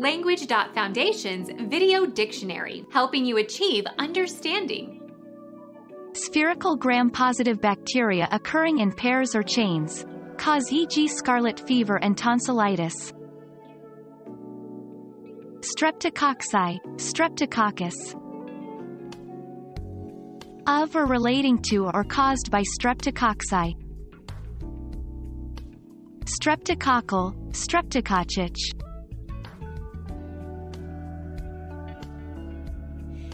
Language.Foundation's Video Dictionary, helping you achieve understanding. Spherical gram-positive bacteria occurring in pairs or chains. Cause e.g. scarlet fever and tonsillitis. Streptococci, Streptococcus. Of or relating to or caused by streptococci. Streptococcal, streptococcic.